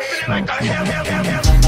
Smoke.